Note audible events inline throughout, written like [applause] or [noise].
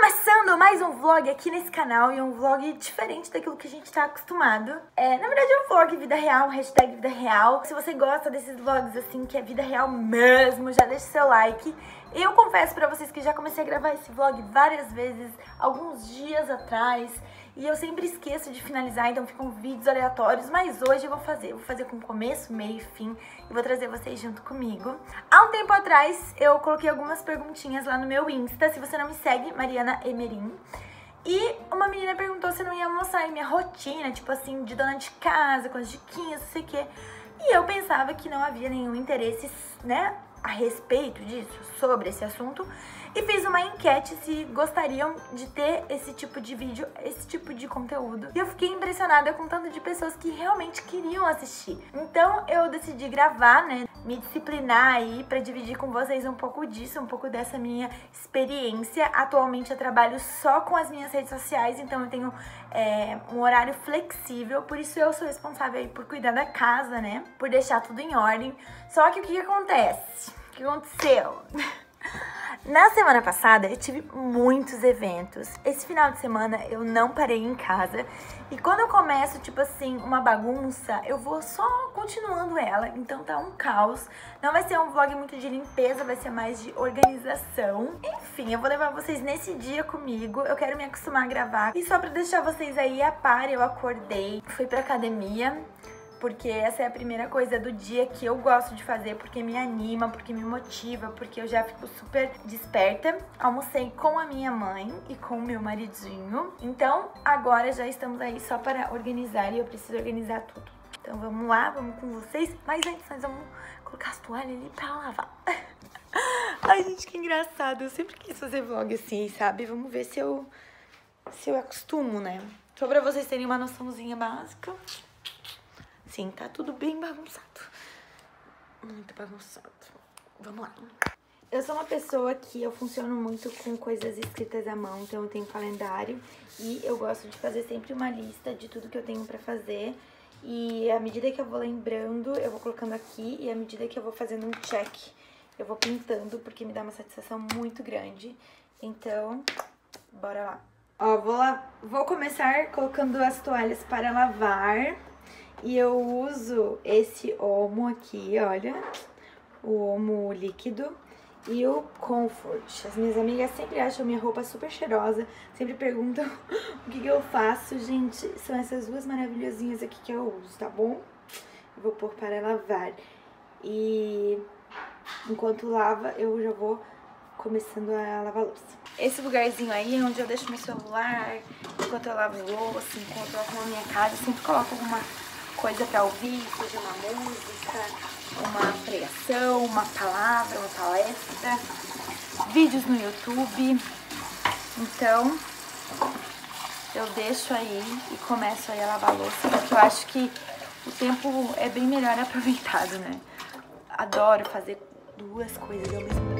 Começando mais um vlog aqui nesse canal e um vlog diferente daquilo que a gente tá acostumado. É, na verdade é um vlog vida real, hashtag vida real. Se você gosta desses vlogs assim, que é vida real mesmo, já deixa seu like. Eu confesso pra vocês que já comecei a gravar esse vlog várias vezes, alguns dias atrás. E eu sempre esqueço de finalizar, então ficam vídeos aleatórios, mas hoje eu vou fazer. Vou fazer com começo, meio e fim e vou trazer vocês junto comigo. Há um tempo atrás eu coloquei algumas perguntinhas lá no meu Insta, se você não me segue, Mariana Emerim. E uma menina perguntou se eu não ia mostrar minha rotina, tipo assim, de dona de casa, com as diquinhas, não sei o quê. E eu pensava que não havia nenhum interesse, né, a respeito disso, sobre esse assunto e fiz uma enquete se gostariam de ter esse tipo de vídeo, esse tipo de conteúdo. E eu fiquei impressionada com o tanto de pessoas que realmente queriam assistir. Então eu decidi gravar, né, me disciplinar aí para dividir com vocês um pouco disso, um pouco dessa minha experiência. Atualmente eu trabalho só com as minhas redes sociais, então eu tenho é, um horário flexível, por isso eu sou responsável aí por cuidar da casa, né, por deixar tudo em ordem. Só que o que, que acontece? O que aconteceu? [laughs] Na semana passada eu tive muitos eventos. Esse final de semana eu não parei em casa. E quando eu começo, tipo assim, uma bagunça, eu vou só continuando ela. Então tá um caos. Não vai ser um vlog muito de limpeza, vai ser mais de organização. Enfim, eu vou levar vocês nesse dia comigo. Eu quero me acostumar a gravar. E só pra deixar vocês aí a par, eu acordei, fui pra academia porque essa é a primeira coisa do dia que eu gosto de fazer, porque me anima, porque me motiva, porque eu já fico super desperta. Almocei com a minha mãe e com o meu maridinho. Então, agora já estamos aí só para organizar e eu preciso organizar tudo. Então vamos lá, vamos com vocês. Mas antes nós vamos colocar as toalhas ali pra lavar. [laughs] Ai, gente, que engraçado. Eu sempre quis fazer vlog assim, sabe? Vamos ver se eu, se eu acostumo, né? Só pra vocês terem uma noçãozinha básica. Sim, tá tudo bem bagunçado. Muito bagunçado. Vamos lá. Eu sou uma pessoa que eu funciono muito com coisas escritas à mão, então eu tenho calendário e eu gosto de fazer sempre uma lista de tudo que eu tenho pra fazer. E à medida que eu vou lembrando, eu vou colocando aqui e à medida que eu vou fazendo um check, eu vou pintando porque me dá uma satisfação muito grande. Então, bora lá. Ó, vou lá, vou começar colocando as toalhas para lavar. E eu uso esse Omo aqui, olha, o Omo líquido e o Comfort. As minhas amigas sempre acham minha roupa super cheirosa, sempre perguntam [laughs] o que, que eu faço. Gente, são essas duas maravilhosinhas aqui que eu uso, tá bom? Eu vou pôr para lavar. E enquanto lava, eu já vou começando a lavar louça. Esse lugarzinho aí é onde eu deixo meu celular, enquanto eu lavo louça, enquanto eu arrumo a minha casa, eu sempre coloco alguma coisa para ouvir, seja uma música, uma pregação, uma palavra, uma palestra, vídeos no YouTube. Então, eu deixo aí e começo aí a lavar a louça, porque eu acho que o tempo é bem melhor [laughs] aproveitado, né? Adoro fazer duas coisas ao mesmo tempo.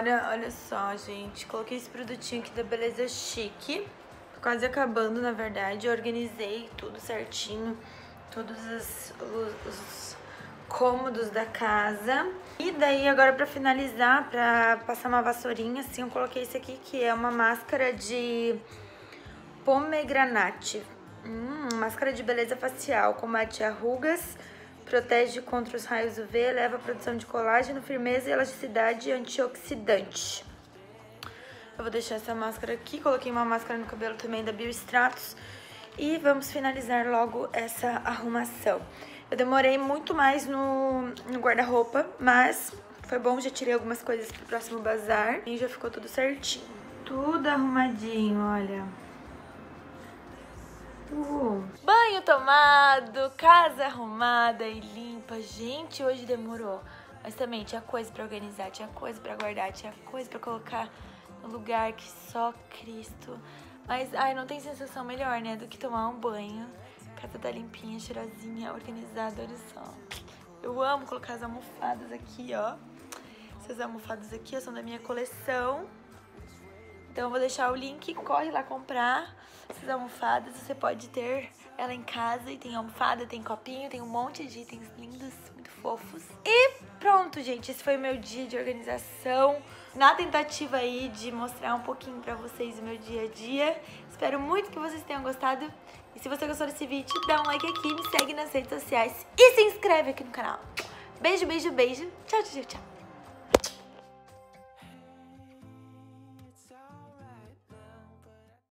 Agora, olha só, gente, coloquei esse produtinho aqui da Beleza Chique, quase acabando, na verdade, eu organizei tudo certinho, todos os, os, os cômodos da casa. E daí, agora pra finalizar, pra passar uma vassourinha, assim, eu coloquei esse aqui, que é uma máscara de pomegranate. Hum, máscara de beleza facial, combate arrugas, Protege contra os raios UV, leva a produção de colágeno, firmeza e elasticidade antioxidante. Eu vou deixar essa máscara aqui. Coloquei uma máscara no cabelo também da Biostratos. E vamos finalizar logo essa arrumação. Eu demorei muito mais no, no guarda-roupa, mas foi bom, já tirei algumas coisas pro próximo bazar. E já ficou tudo certinho. Tudo arrumadinho, olha. Banho tomado, casa arrumada e limpa. Gente, hoje demorou. Mas também tinha coisa pra organizar, tinha coisa pra guardar, tinha coisa pra colocar no lugar que só Cristo. Mas, ai, não tem sensação melhor, né, do que tomar um banho. Casa tá limpinha, cheirosinha, organizada, olha só. Eu amo colocar as almofadas aqui, ó. Essas almofadas aqui são da minha coleção. Então eu vou deixar o link, corre lá comprar essas almofadas. Você pode ter ela em casa e tem almofada, tem copinho, tem um monte de itens lindos, muito fofos. E pronto, gente, esse foi o meu dia de organização. Na tentativa aí de mostrar um pouquinho pra vocês o meu dia a dia. Espero muito que vocês tenham gostado. E se você gostou desse vídeo, dá um like aqui, me segue nas redes sociais e se inscreve aqui no canal. Beijo, beijo, beijo. Tchau, tchau, tchau.